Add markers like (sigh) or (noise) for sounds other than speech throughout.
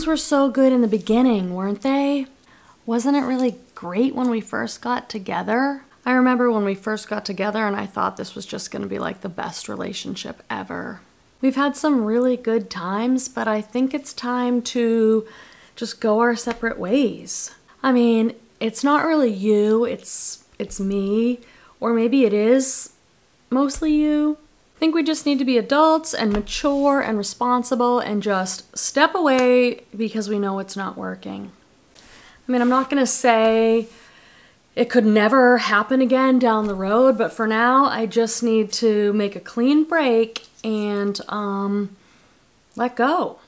Things were so good in the beginning, weren't they? Wasn't it really great when we first got together? I remember when we first got together and I thought this was just going to be like the best relationship ever. We've had some really good times, but I think it's time to just go our separate ways. I mean, it's not really you, it's it's me, or maybe it is mostly you. Think we just need to be adults and mature and responsible and just step away because we know it's not working. I mean, I'm not going to say it could never happen again down the road, but for now, I just need to make a clean break and um, let go.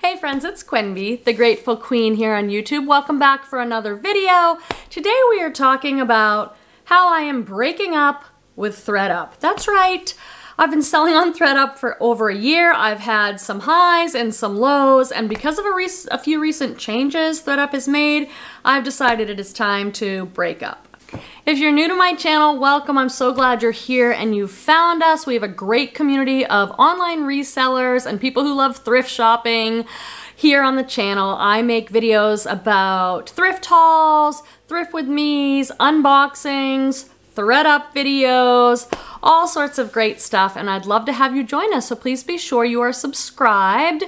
Hey friends, it's Quenby, the Grateful Queen here on YouTube. Welcome back for another video. Today we are talking about how I am breaking up with ThredUp. That's right. I've been selling on ThredUp for over a year. I've had some highs and some lows, and because of a, a few recent changes ThredUp has made, I've decided it is time to break up. If you're new to my channel, welcome. I'm so glad you're here and you found us. We have a great community of online resellers and people who love thrift shopping here on the channel. I make videos about thrift hauls, thrift with me's, unboxings, ThredUp videos, all sorts of great stuff, and I'd love to have you join us, so please be sure you are subscribed.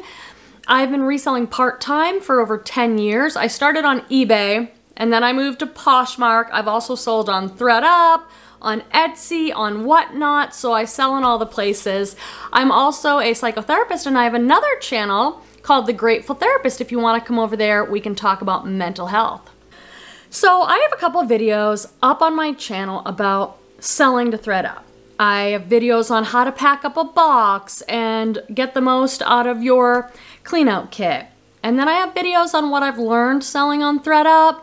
I've been reselling part-time for over 10 years. I started on eBay, and then I moved to Poshmark. I've also sold on ThredUp, on Etsy, on Whatnot, so I sell in all the places. I'm also a psychotherapist, and I have another channel called The Grateful Therapist. If you want to come over there, we can talk about mental health. So I have a couple videos up on my channel about selling to ThredUp. I have videos on how to pack up a box and get the most out of your clean out kit. And then I have videos on what I've learned selling on ThredUp,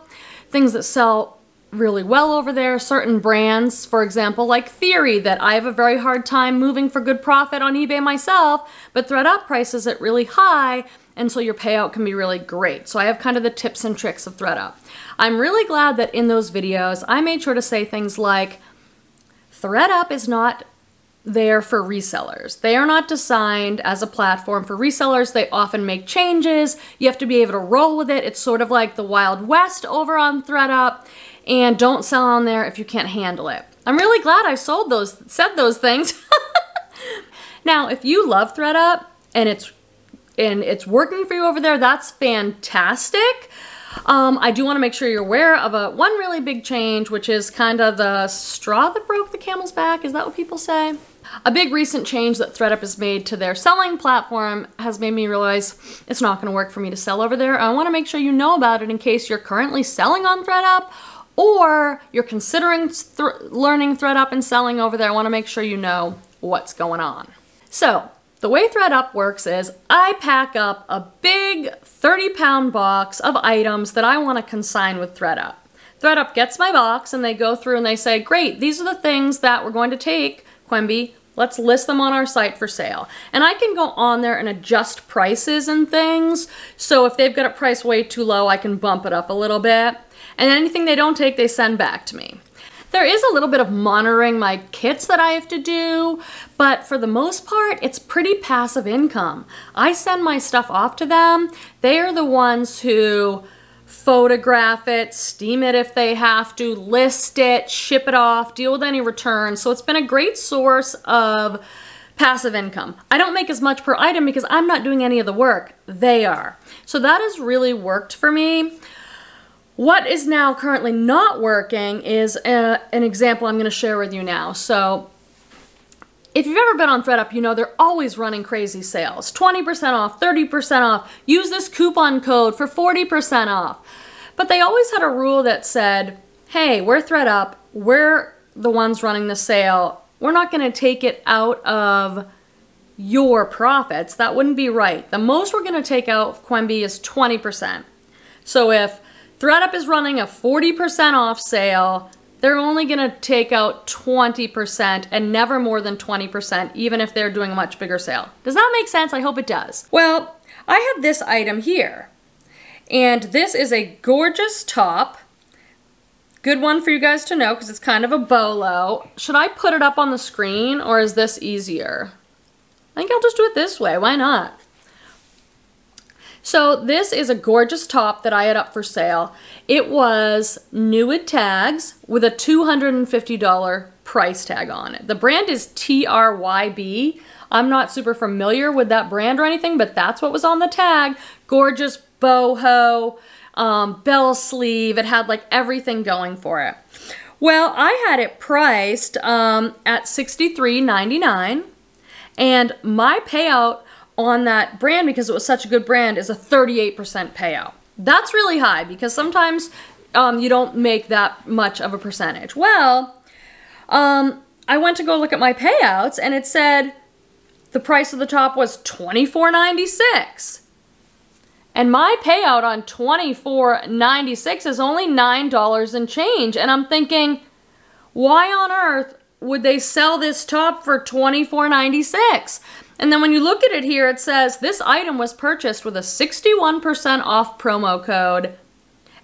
things that sell really well over there, certain brands, for example, like Theory, that I have a very hard time moving for good profit on eBay myself, but ThredUp prices it really high, and so your payout can be really great. So I have kind of the tips and tricks of ThredUp. I'm really glad that in those videos, I made sure to say things like, ThredUp is not there for resellers. They are not designed as a platform for resellers. They often make changes. You have to be able to roll with it. It's sort of like the Wild West over on ThredUp. And don't sell on there if you can't handle it. I'm really glad I sold those, said those things. (laughs) now, if you love ThredUp and it's and it's working for you over there, that's fantastic. Um, I do want to make sure you're aware of a one really big change, which is kind of the straw that broke the camel's back. Is that what people say? A big recent change that ThredUp has made to their selling platform has made me realize it's not going to work for me to sell over there. I want to make sure you know about it in case you're currently selling on ThredUp or you're considering th learning ThredUp and selling over there. I want to make sure you know what's going on. So the way ThredUp works is I pack up a big 30 pound box of items that I want to consign with ThredUp. ThredUp gets my box and they go through and they say, great, these are the things that we're going to take, Quenby, let's list them on our site for sale. And I can go on there and adjust prices and things. So if they've got a price way too low, I can bump it up a little bit. And anything they don't take, they send back to me. There is a little bit of monitoring my kits that I have to do, but for the most part, it's pretty passive income. I send my stuff off to them. They are the ones who photograph it, steam it if they have to, list it, ship it off, deal with any returns. So it's been a great source of passive income. I don't make as much per item because I'm not doing any of the work. They are. So that has really worked for me. What is now currently not working is a, uh, an example I'm going to share with you now. So if you've ever been on ThredUp, you know they're always running crazy sales. 20% off, 30% off. Use this coupon code for 40% off. But they always had a rule that said, hey, we're ThredUp. We're the ones running the sale. We're not going to take it out of your profits. That wouldn't be right. The most we're going to take out, of Quenby, is 20%. So if ThredUp is running a 40% off sale. They're only to take out 20% and never more than 20%, even if they're doing a much bigger sale. Does that make sense? I hope it does. Well, I have this item here. And this is a gorgeous top. Good one for you guys to know because it's kind of a bolo. Should I put it up on the screen or is this easier? I think I'll just do it this way. Why not? So this is a gorgeous top that I had up for sale. It was new tags with a $250 price tag on it. The brand is TRYB. I'm not super familiar with that brand or anything, but that's what was on the tag. Gorgeous boho, um, bell sleeve. It had like everything going for it. Well, I had it priced um, at $63.99 and my payout on that brand because it was such a good brand is a 38% payout. That's really high because sometimes um, you don't make that much of a percentage. Well, um, I went to go look at my payouts and it said the price of the top was $24.96. And my payout on $24.96 is only $9 and change. And I'm thinking, why on earth would they sell this top for $24.96? And then when you look at it here, it says this item was purchased with a 61% off promo code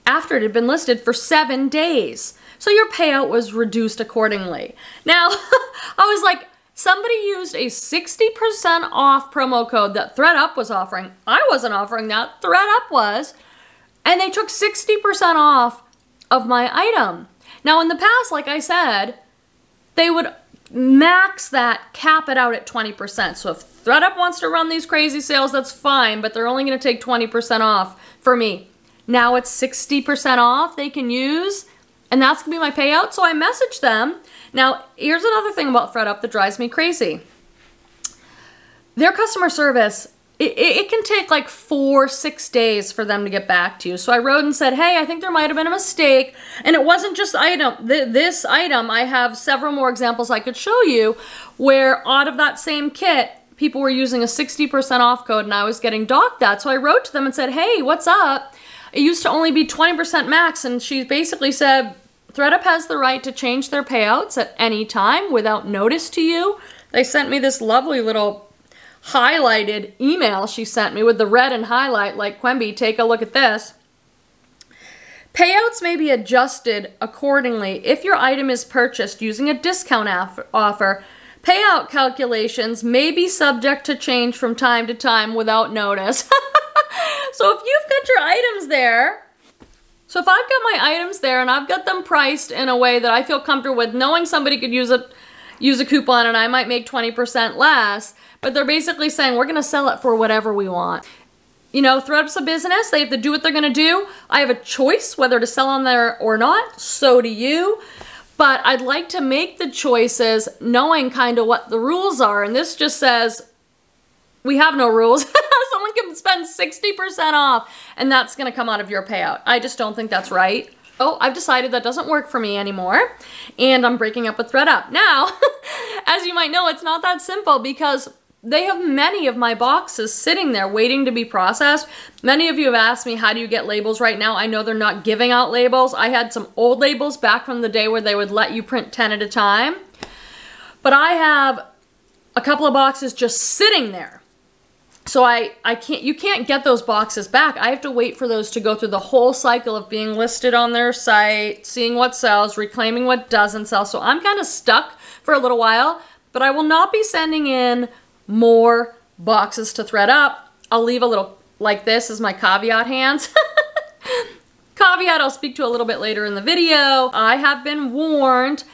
after it had been listed for seven days. So your payout was reduced accordingly. Now, (laughs) I was like, somebody used a 60% off promo code that ThredUp was offering. I wasn't offering that, ThredUp was. And they took 60% off of my item. Now, in the past, like I said, they would max that, cap it out at 20%. So if ThredUp wants to run these crazy sales, that's fine, but they're only going to take 20% off for me. Now it's 60% off they can use, and that's to be my payout. So I messaged them. Now, here's another thing about ThredUp that drives me crazy. Their customer service it, it, can take like four, six days for them to get back to you. So I wrote and said, hey, I think there might have been a mistake. And it wasn't just item, th this item, I have several more examples I could show you where out of that same kit, people were using a 60% off code and I was getting docked that. So I wrote to them and said, hey, what's up? It used to only be 20% max. And she basically said, ThredUp has the right to change their payouts at any time without notice to you. They sent me this lovely little highlighted email she sent me with the red and highlight like Quenby, take a look at this. Payouts may be adjusted accordingly if your item is purchased using a discount offer. Payout calculations may be subject to change from time to time without notice. (laughs) so if you've got your items there, so if I've got my items there and I've got them priced in a way that I feel comfortable with, knowing somebody could use a, use a coupon and I might make 20% less, but they're basically saying we're going to sell it for whatever we want. You know, ThredUp's a business. They have to do what they're going to do. I have a choice whether to sell on there or not. So do you. But I'd like to make the choices knowing kind of what the rules are. And this just says we have no rules. (laughs) Someone can spend 60% off and that's going to come out of your payout. I just don't think that's right. Oh, I've decided that doesn't work for me anymore and I'm breaking up with ThredUp. Now, (laughs) as you might know, it's not that simple because they have many of my boxes sitting there waiting to be processed. Many of you have asked me, how do you get labels right now? I know they're not giving out labels. I had some old labels back from the day where they would let you print 10 at a time. But I have a couple of boxes just sitting there. So I, I can't, you can't get those boxes back. I have to wait for those to go through the whole cycle of being listed on their site, seeing what sells, reclaiming what doesn't sell. So I'm kind of stuck for a little while, but I will not be sending in more boxes to ThredUp. I'll leave a little like this as my caveat hands. (laughs) caveat I'll speak to a little bit later in the video. I have been warned,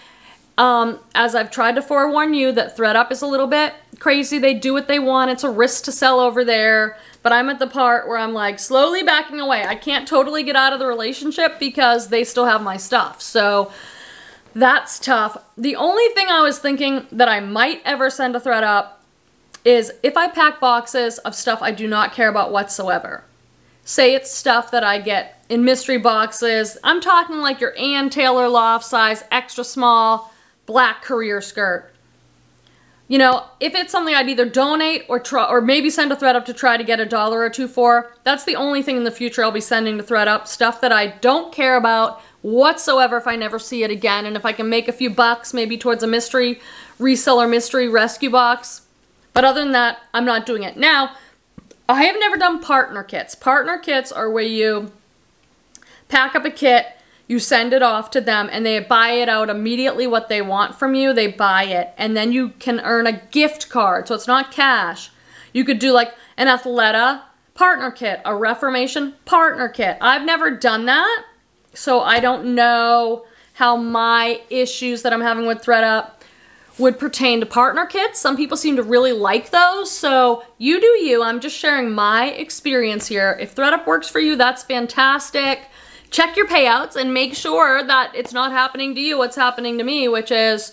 um, as I've tried to forewarn you, that ThredUp is a little bit crazy. They do what they want. It's a risk to sell over there. But I'm at the part where I'm like slowly backing away. I can't totally get out of the relationship because they still have my stuff. So that's tough. The only thing I was thinking that I might ever send a ThredUp is if I pack boxes of stuff I do not care about whatsoever. Say it's stuff that I get in mystery boxes. I'm talking like your Ann Taylor loft size, extra small, black career skirt. You know, if it's something I'd either donate or try, or maybe send a ThredUp to try to get a dollar or two for, that's the only thing in the future I'll be sending to ThredUp, Stuff that I don't care about whatsoever if I never see it again. And if I can make a few bucks, maybe towards a mystery reseller mystery rescue box, but other than that, I'm not doing it. Now, I have never done partner kits. Partner kits are where you pack up a kit, you send it off to them, and they buy it out immediately what they want from you. They buy it, and then you can earn a gift card. So it's not cash. You could do like an Athleta partner kit, a Reformation partner kit. I've never done that, so I don't know how my issues that I'm having with thredUP would pertain to partner kits. Some people seem to really like those, so you do you. I'm just sharing my experience here. If thredUP works for you, that's fantastic. Check your payouts and make sure that it's not happening to you what's happening to me, which is,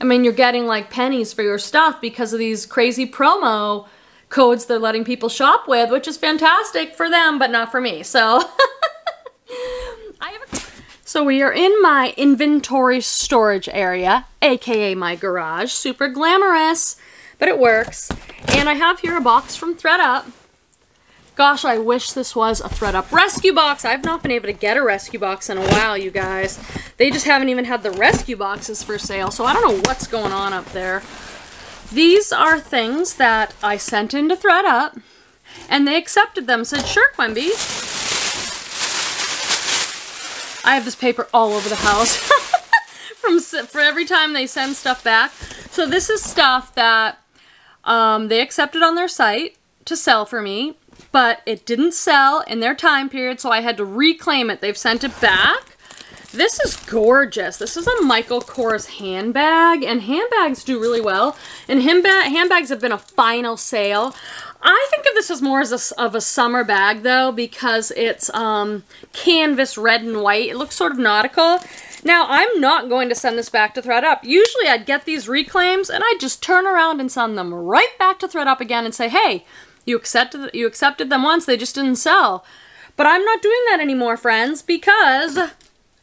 I mean, you're getting like pennies for your stuff because of these crazy promo codes they're letting people shop with, which is fantastic for them, but not for me. So (laughs) so we are in my inventory storage area, aka my garage. Super glamorous, but it works. And I have here a box from thredUP. Gosh, I wish this was a thredUP rescue box. I've not been able to get a rescue box in a while, you guys. They just haven't even had the rescue boxes for sale, so I don't know what's going on up there. These are things that I sent into thredUP, and they accepted them. Said, sure, Quenby, I have this paper all over the house (laughs) from for every time they send stuff back. So this is stuff that um, they accepted on their site to sell for me, but it didn't sell in their time period, so I had to reclaim it. They've sent it back. This is gorgeous. This is a Michael Kors handbag, and handbags do really well. And handbags have been a final sale. I think of this as more as a, of a summer bag though because it's um, canvas red and white. It looks sort of nautical. Now, I'm not going to send this back to thredUP. Usually I'd get these reclaims and I'd just turn around and send them right back to thredUP again and say, hey, you accepted, you accepted them once, they just didn't sell. But I'm not doing that anymore, friends, because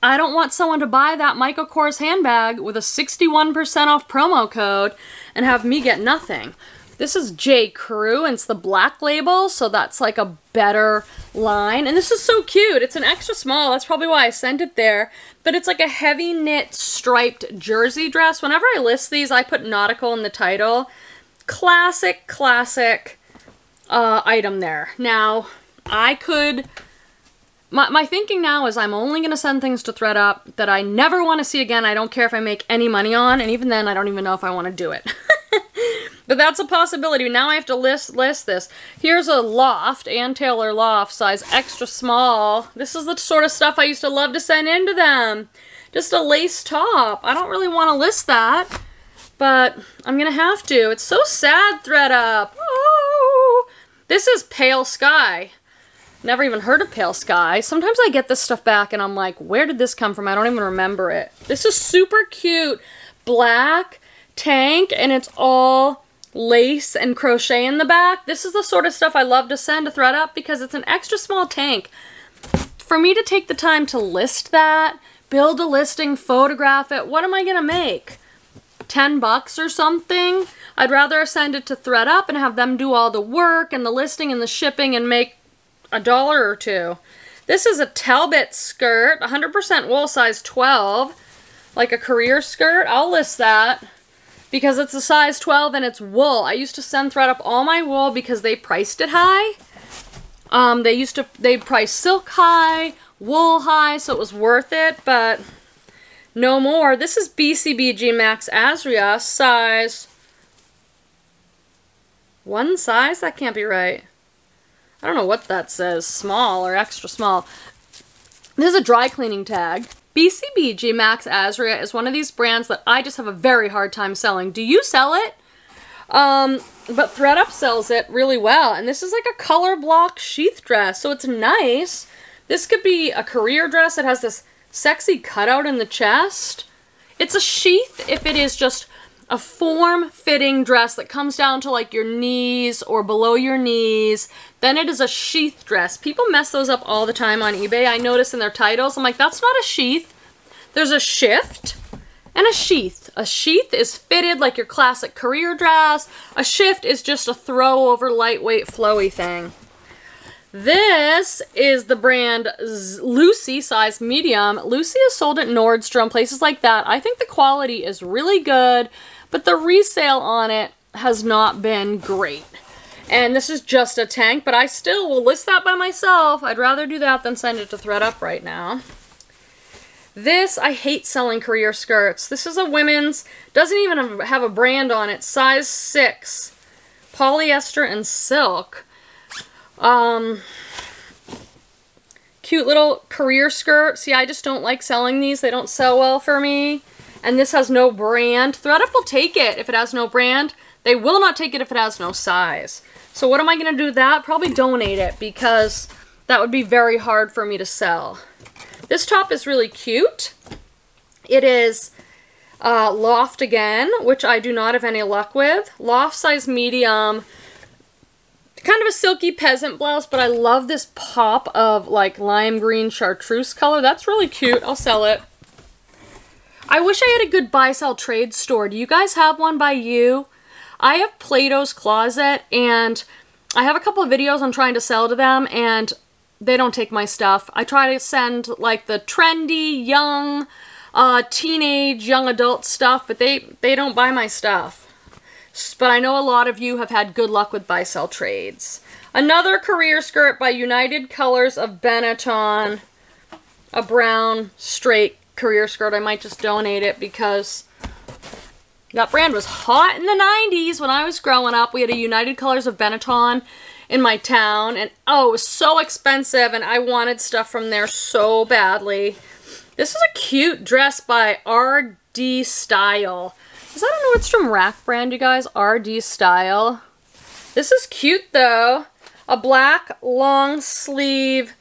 I don't want someone to buy that Michael Kors handbag with a 61% off promo code and have me get nothing. This is J. Crew, and it's the black label, so that's like a better line. And this is so cute. It's an extra small. That's probably why I sent it there. But it's like a heavy knit striped jersey dress. Whenever I list these, I put nautical in the title. Classic, classic uh, item there. Now, I could... My, my thinking now is I'm only going to send things to thredUP that I never want to see again. I don't care if I make any money on, and even then, I don't even know if I want to do it. (laughs) But that's a possibility. Now I have to list list this. Here's a loft, Ann Taylor loft, size extra small. This is the sort of stuff I used to love to send into them. Just a lace top. I don't really want to list that, but I'm going to have to. It's so sad, thredUP. Oh, this is Pale Sky. Never even heard of Pale Sky. Sometimes I get this stuff back and I'm like, where did this come from? I don't even remember it. This is super cute. Black tank and it's all lace and crochet in the back. This is the sort of stuff I love to send to thredUP because it's an extra small tank. For me to take the time to list that, build a listing, photograph it, what am I gonna make? 10 bucks or something? I'd rather send it to thredUP and have them do all the work and the listing and the shipping and make a dollar or two. This is a Talbot skirt, 100% wool size 12, like a career skirt. I'll list that because it's a size 12 and it's wool. I used to send thredUP all my wool because they priced it high. Um, they used to, they priced silk high, wool high, so it was worth it, but no more. This is BCBG Max Azria, size, one size? That can't be right. I don't know what that says, small or extra small. This is a dry cleaning tag. BCBG Max Azria is one of these brands that I just have a very hard time selling. Do you sell it? Um, but thredUP sells it really well. And this is like a color block sheath dress, so it's nice. This could be a career dress that has this sexy cutout in the chest. It's a sheath if it is just a form-fitting dress that comes down to like your knees or below your knees. Then it is a sheath dress. People mess those up all the time on eBay. I notice in their titles. I'm like, that's not a sheath. There's a shift and a sheath. A sheath is fitted like your classic career dress. A shift is just a throw over lightweight flowy thing. This is the brand Lucy, size medium. Lucy is sold at Nordstrom, places like that. I think the quality is really good but the resale on it has not been great. And this is just a tank, but I still will list that by myself. I'd rather do that than send it to thredUP right now. This, I hate selling career skirts. This is a women's, doesn't even have a brand on it, size 6. Polyester and silk. Um, cute little career skirt. See, I just don't like selling these. They don't sell well for me. And this has no brand. ThredUp will take it if it has no brand. They will not take it if it has no size. So what am I going to do that? Probably donate it because that would be very hard for me to sell. This top is really cute. It is uh, Loft again, which I do not have any luck with. Loft size medium. Kind of a silky peasant blouse, but I love this pop of like lime green chartreuse color. That's really cute. I'll sell it. I wish I had a good buy-sell trade store. Do you guys have one by you? I have Plato's Closet, and I have a couple of videos on trying to sell to them, and they don't take my stuff. I try to send, like, the trendy, young, uh, teenage, young adult stuff, but they, they don't buy my stuff. But I know a lot of you have had good luck with buy-sell trades. Another career skirt by United Colors of Benetton. A brown, straight career skirt. I might just donate it because that brand was hot in the 90s when I was growing up. We had a United Colors of Benetton in my town and oh, it was so expensive and I wanted stuff from there so badly. This is a cute dress by RD Style. Is that a Nordstrom Rack brand, you guys? RD Style. This is cute though. A black long sleeve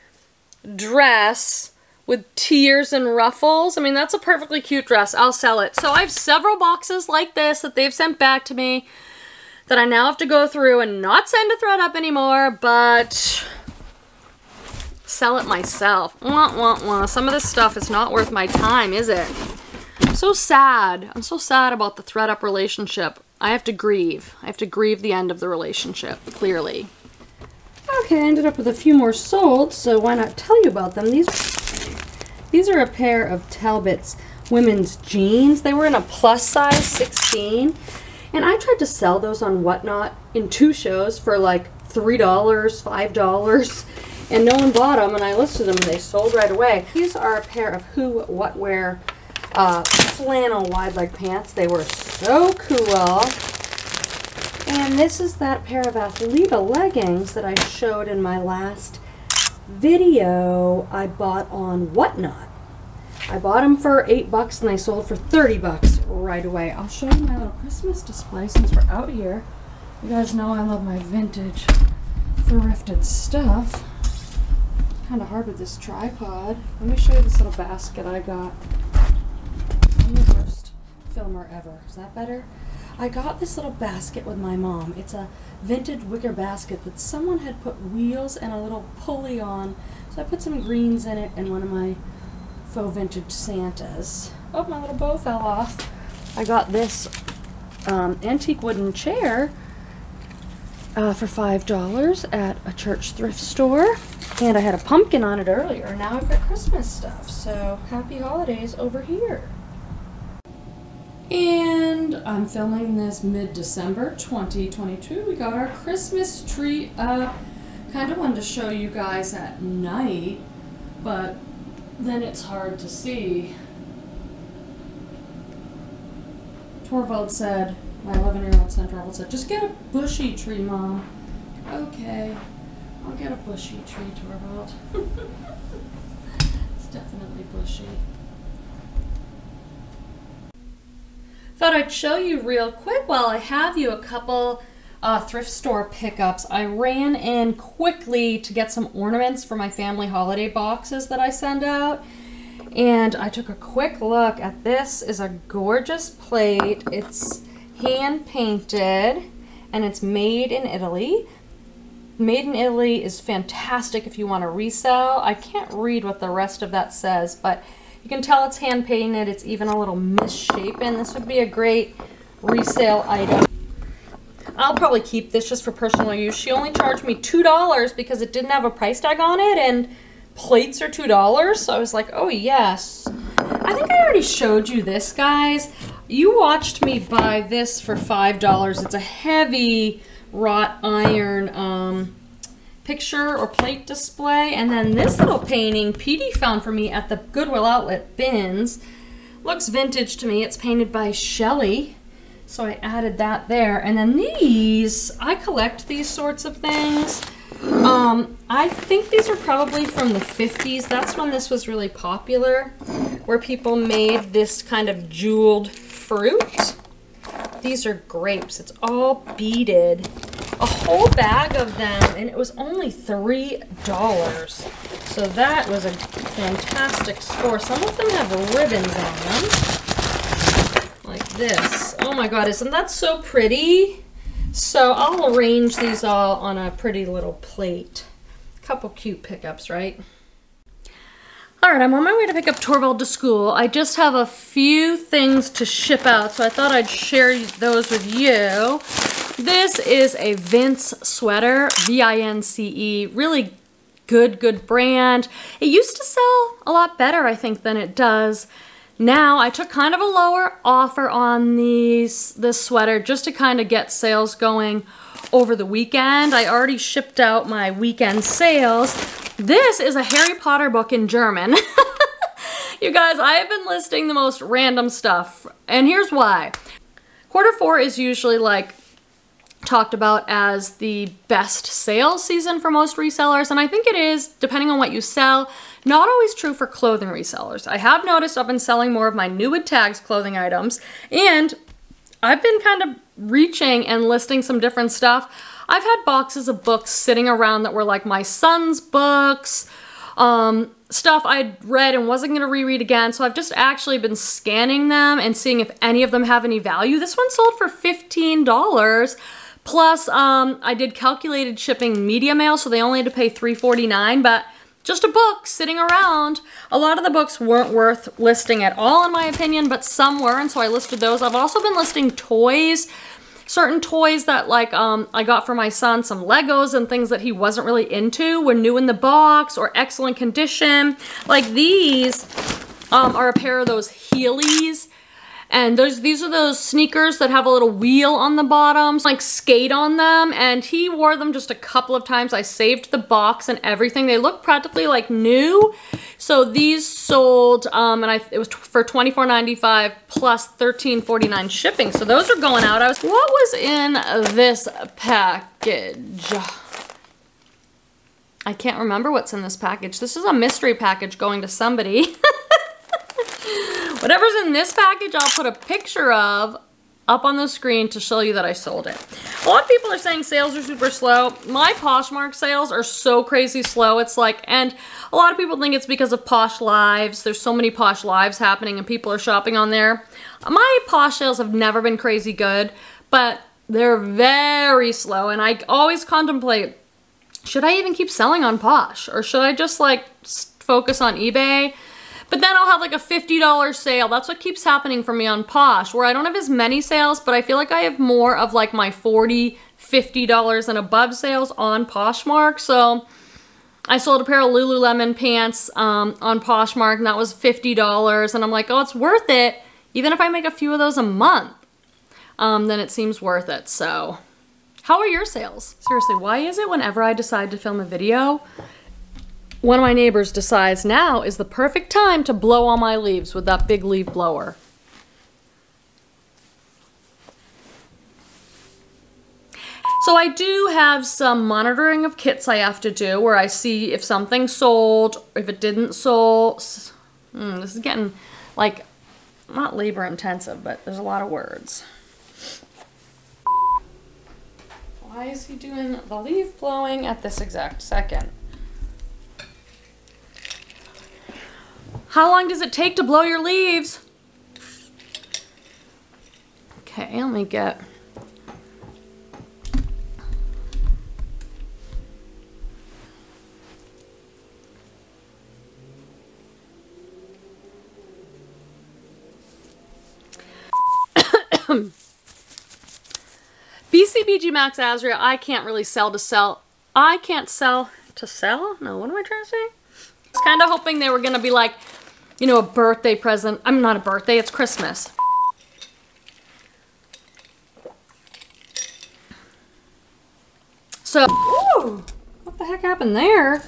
dress with tears and ruffles. I mean, that's a perfectly cute dress. I'll sell it. So I have several boxes like this that they've sent back to me that I now have to go through and not send a thredUP anymore, but sell it myself. Wah, wah, wah. Some of this stuff is not worth my time, is it? I'm so sad. I'm so sad about the thredUP relationship. I have to grieve. I have to grieve the end of the relationship, clearly. Okay, I ended up with a few more sold, so why not tell you about them? These these are a pair of Talbot's women's jeans. They were in a plus size 16. And I tried to sell those on Whatnot in two shows for like $3, $5. And no one bought them. And I listed them and they sold right away. These are a pair of Who What Wear uh, flannel wide leg pants. They were so cool. And this is that pair of Athleta leggings that I showed in my last video I bought on Whatnot. I bought them for 8 bucks and they sold for 30 bucks right away. I'll show you my little Christmas display since we're out here. You guys know I love my vintage thrifted stuff. Kind of hard with this tripod. Let me show you this little basket I got. I'm the worst filmer ever. Is that better? I got this little basket with my mom. It's a vintage wicker basket that someone had put wheels and a little pulley on. So I put some greens in it and one of my faux vintage Santas. Oh, my little bow fell off. I got this um, antique wooden chair uh, for $5 at a church thrift store. And I had a pumpkin on it earlier. Now I've got Christmas stuff. So happy holidays over here. And I'm filming this mid-December 2022. We got our Christmas tree up. Kind of wanted to show you guys at night, but then it's hard to see. Torvald said, my 11-year-old son Torvald said, just get a bushy tree, Mom. Okay, I'll get a bushy tree, Torvald. (laughs) it's definitely bushy. Thought I'd show you real quick while I have you a couple uh, thrift store pickups. I ran in quickly to get some ornaments for my family holiday boxes that I send out. And I took a quick look at this is a gorgeous plate. It's hand painted and it's made in Italy. Made in Italy is fantastic if you want to resell. I can't read what the rest of that says, but you can tell it's hand painted. It's even a little misshapen. This would be a great resale item. I'll probably keep this just for personal use. She only charged me $2 because it didn't have a price tag on it and plates are $2. So I was like, oh yes. I think I already showed you this, guys. You watched me buy this for $5. It's a heavy wrought iron um, picture or plate display. And then this little painting Petey found for me at the Goodwill Outlet bins. Looks vintage to me. It's painted by Shelly. So I added that there. And then these, I collect these sorts of things. Um, I think these are probably from the 50s. That's when this was really popular, where people made this kind of jeweled fruit. These are grapes. It's all beaded. A whole bag of them, and it was only $3. So that was a fantastic score. Some of them have ribbons on them. This. Oh my god, isn't that so pretty? So I'll arrange these all on a pretty little plate. Couple cute pickups, right? All right, I'm on my way to pick up Torvald to school. I just have a few things to ship out, so I thought I'd share those with you. This is a Vince sweater, V-I-N-C-E, really good, good brand. It used to sell a lot better, I think, than it does now I took kind of a lower offer on these this sweater just to kind of get sales going over the weekend. I already shipped out my weekend sales. This is a Harry Potter book in German. (laughs) you guys, I have been listing the most random stuff and here's why. Quarter four is usually like talked about as the best sales season for most resellers and I think it is depending on what you sell not always true for clothing resellers. I have noticed I've been selling more of my new with tags clothing items and I've been kind of reaching and listing some different stuff. I've had boxes of books sitting around that were like my son's books, um, stuff I'd read and wasn't going to reread again. So I've just actually been scanning them and seeing if any of them have any value. This one sold for $15. Plus, um, I did calculated shipping media mail, so they only had to pay $3.49, but just a book sitting around. A lot of the books weren't worth listing at all in my opinion, but some were, and so I listed those. I've also been listing toys, certain toys that like um, I got for my son, some Legos and things that he wasn't really into were new in the box or excellent condition. Like these um, are a pair of those Heelys and those these are those sneakers that have a little wheel on the bottoms, like skate on them. And he wore them just a couple of times. I saved the box and everything. They look practically like new. So these sold, um, and I, it was for $24.95 plus $13.49 shipping. So those are going out. I was, what was in this package? I can't remember what's in this package. This is a mystery package going to somebody. (laughs) Whatever's in this package, I'll put a picture of up on the screen to show you that I sold it. A lot of people are saying sales are super slow. My Poshmark sales are so crazy slow. It's like, and a lot of people think it's because of Posh Lives. There's so many Posh Lives happening and people are shopping on there. My Posh sales have never been crazy good, but they're very slow. And I always contemplate, should I even keep selling on Posh? Or should I just like focus on eBay? But then I'll have like a $50 sale. That's what keeps happening for me on Posh, where I don't have as many sales, but I feel like I have more of like my 40 $50 and above sales on Poshmark. So I sold a pair of Lululemon pants um, on Poshmark, and that was $50. And I'm like, oh, it's worth it. Even if I make a few of those a month, um, then it seems worth it. So how are your sales? Seriously, why is it whenever I decide to film a video, one of my neighbors decides now is the perfect time to blow all my leaves with that big leaf blower. So I do have some monitoring of kits I have to do where I see if something sold, if it didn't sold. Mm, this is getting like, not labor intensive, but there's a lot of words. Why is he doing the leaf blowing at this exact second? How long does it take to blow your leaves? Okay, let me get... (coughs) BCBG Max Azria, I can't really sell to sell. I can't sell to sell? No, what am I trying to say? I was kind of hoping they were going to be like, you know, a birthday present. I'm not a birthday, it's Christmas. So, ooh, what the heck happened there?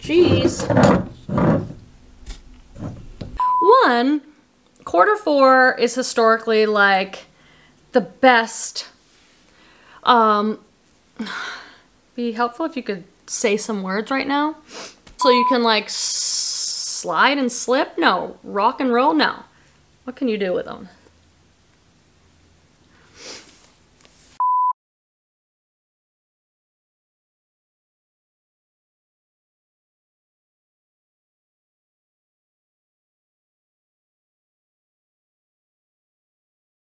Jeez. One, quarter four is historically like the best um, (sighs) be helpful if you could say some words right now. So you can like slide and slip? No. Rock and roll? No. What can you do with them?